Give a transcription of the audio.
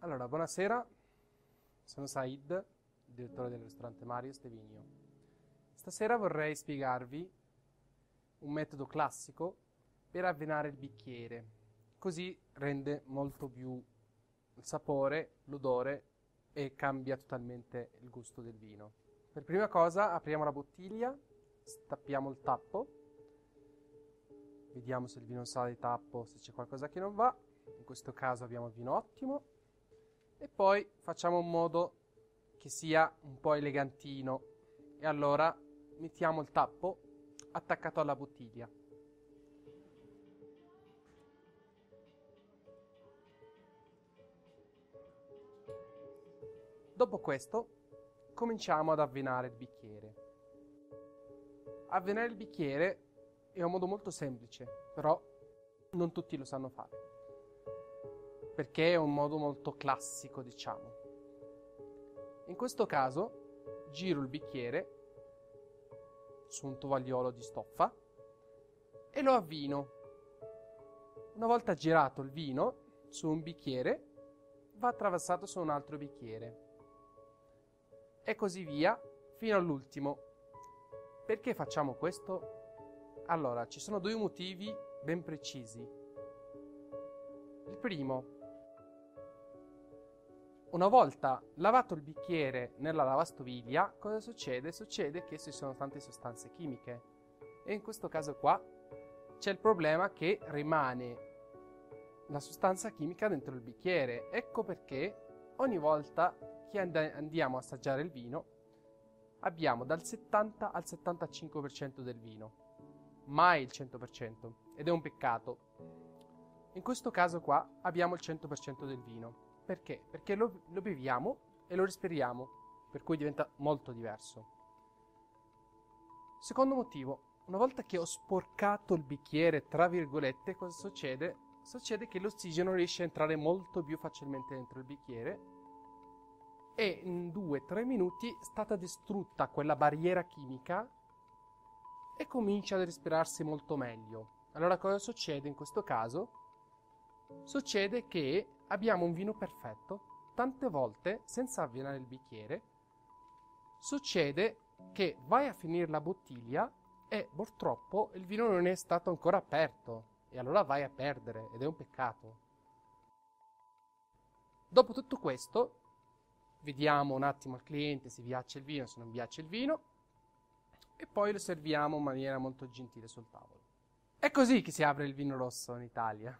Allora, buonasera, sono Said, direttore del ristorante Mario Stevinio. Stasera vorrei spiegarvi un metodo classico per avvinare il bicchiere, così rende molto più il sapore, l'odore e cambia totalmente il gusto del vino. Per prima cosa apriamo la bottiglia, stappiamo il tappo, vediamo se il vino sa di tappo, se c'è qualcosa che non va. In questo caso abbiamo il vino ottimo e poi facciamo in modo che sia un po' elegantino e allora mettiamo il tappo attaccato alla bottiglia. Dopo questo cominciamo ad avvenare il bicchiere. Avvenare il bicchiere è un modo molto semplice, però non tutti lo sanno fare perché è un modo molto classico, diciamo. In questo caso giro il bicchiere su un tovagliolo di stoffa e lo avvino. Una volta girato il vino su un bicchiere, va attraversato su un altro bicchiere e così via fino all'ultimo. Perché facciamo questo? Allora, ci sono due motivi ben precisi. Il primo, una volta lavato il bicchiere nella lavastoviglie, cosa succede? Succede che ci sono tante sostanze chimiche e in questo caso qua c'è il problema che rimane la sostanza chimica dentro il bicchiere. Ecco perché ogni volta che and- andiamo a assaggiare il vino abbiamo dal 70 al 75% del vino, mai il 100% ed è un peccato. In questo caso qua abbiamo il 100% del vino. Perché? Perché lo, lo beviamo e lo respiriamo, per cui diventa molto diverso. Secondo motivo, una volta che ho sporcato il bicchiere, tra virgolette, cosa succede? Succede che l'ossigeno riesce a entrare molto più facilmente dentro il bicchiere e in 2-3 minuti è stata distrutta quella barriera chimica e comincia ad respirarsi molto meglio. Allora cosa succede in questo caso? Succede che abbiamo un vino perfetto, tante volte, senza avviare il bicchiere, succede che vai a finire la bottiglia e purtroppo il vino non è stato ancora aperto e allora vai a perdere ed è un peccato. Dopo tutto questo, vediamo un attimo al cliente se piace il vino, se non piace il vino e poi lo serviamo in maniera molto gentile sul tavolo. È così che si apre il vino rosso in Italia.